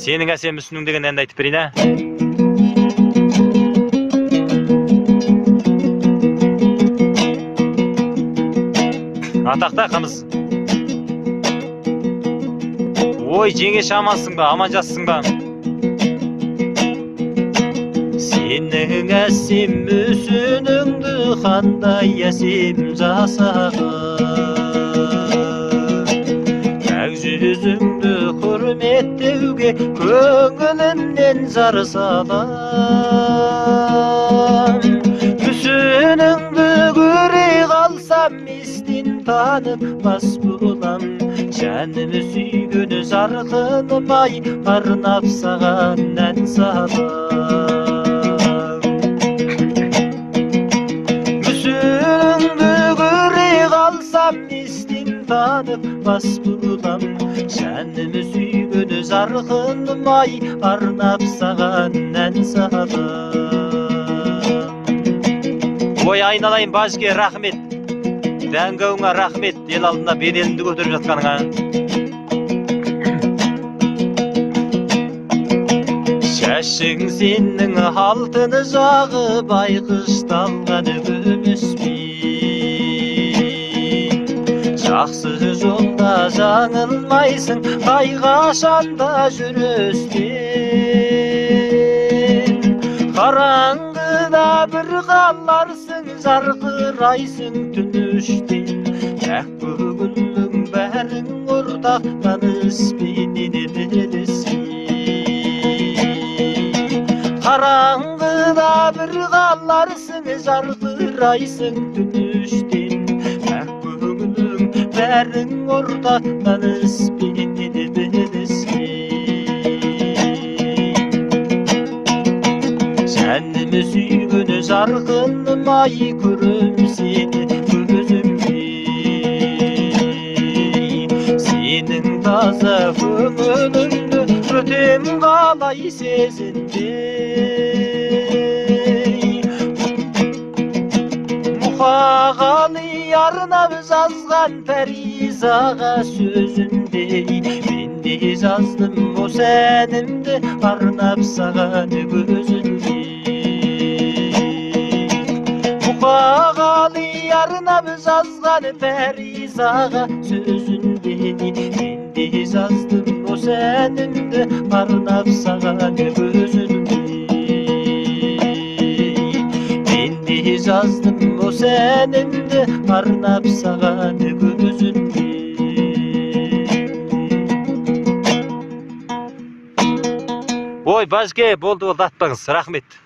сенің әсем мүсінің деген әнді айтып берейін ә? Атақты ақамыз ой жеңеше амансың ба аман жассың ба? Сенің әсем мүсініңді қандай әсем жасаған пәк құрметтеуге көңілімнен зар салам мүсініңді көре қалсам естен танып бас болам жаным сүйген жарқыным ай арнап саған ән салам мүсініңді көре қалсам естен танып бас болам жаным сүйген жарқыным ай арнап саған ән салам ой айналайын бажке рахмет. Дәңгөңе рахмет ел алдында беделіңді көтеріп жатқаныңа. Шашың сенің алтын жағы байқышталған күміспен жақсы жолда жаңылмайсың қай қашанда жүрістен қараңғыда бір қаларсың жарқырайсың түн үштен ақ көңілің бәрің ортақ таныспенен қараңғыда бір қаларсың жарқырайсың түн үштен ақ бәрің ортақ таныспенен білесің Жаным сүйген жарқыным ай көрем сені көзімде сенің таза көңіліңді өтем қалай сезінбей yarına biz azgan Ferizaga sözünde Bindi azdım o senimde Arnap sağanı gözünde Buqağalı yarına biz azgan Ferizaga sözünde Bindi azdım o senimde Arnap sağanı gözünde Bindi azdım әнімді арнап саған көзіндей ой бажке болды болды атпаңыз рахмет